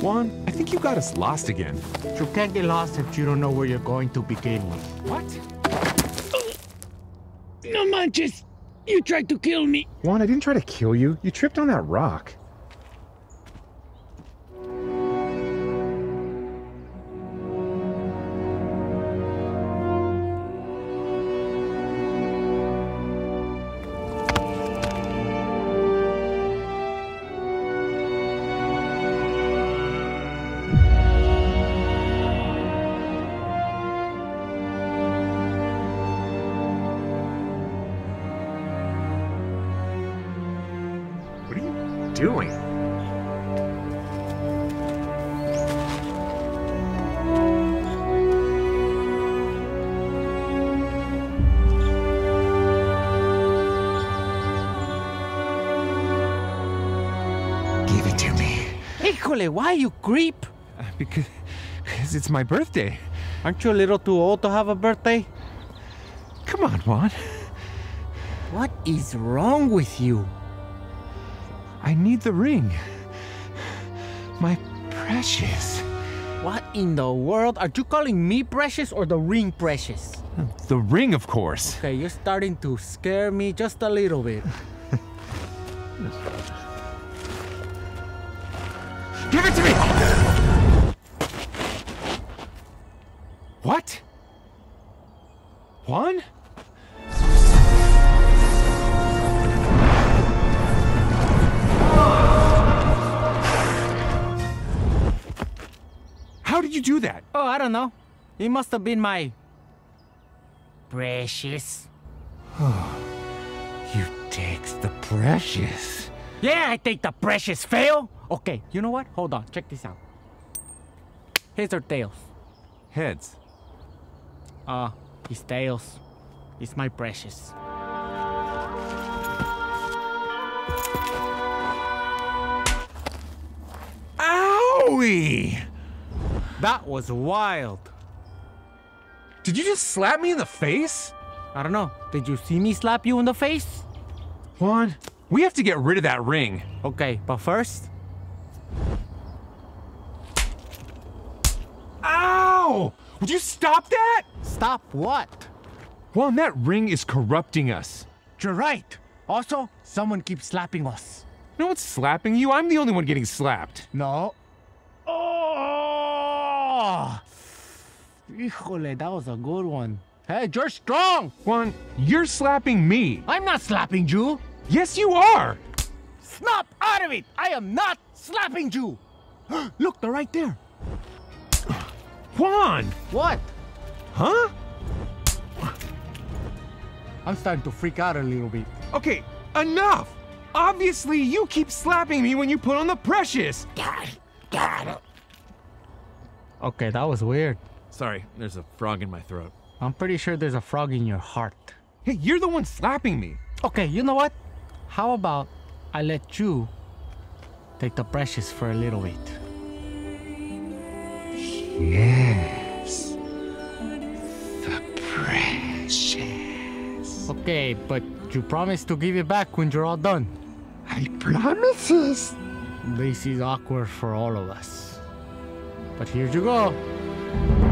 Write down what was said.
Juan, I think you got us lost again. You can't get lost if you don't know where you're going to begin with. What? No manches! You tried to kill me! Juan, I didn't try to kill you. You tripped on that rock. Doing? Give it to me. Híjole, why you creep? Uh, because, because it's my birthday. Aren't you a little too old to have a birthday? Come on, Juan. What is wrong with you? I need the ring. My precious. What in the world? Are you calling me precious or the ring precious? The ring, of course. Okay, you're starting to scare me just a little bit. Give it to me! What? Juan? Did you do that? Oh, I don't know. It must have been my precious. You takes the precious. Yeah, I take the precious fail. Okay, you know what? Hold on, check this out. Heads or tails? Heads. Uh, it's tails. It's my precious. Owie! That was wild. Did you just slap me in the face? I don't know. Did you see me slap you in the face? Juan, we have to get rid of that ring. Okay, but first, Ow! Would you stop that? stop what? Juan, that ring is corrupting us. You're right. Also, someone keeps slapping us. No one's slapping you. I'm the only one getting slapped. No. Oh! Híjole, that was a good one. Hey, you're strong. Juan, you're slapping me. I'm not slapping you. Yes, you are. Snap out of it. I am not slapping you. Look, they're right there. Juan! What? Huh? I'm starting to freak out a little bit. Okay, enough! Obviously, you keep slapping me when you put on the precious. Okay, that was weird. Sorry, there's a frog in my throat. I'm pretty sure there's a frog in your heart. Hey, you're the one slapping me. Okay, you know what? How about I let you take the precious for a little bit? Yes. The precious. Okay, but you promise to give it back when you're all done. I promises. This is awkward for all of us. But here you go.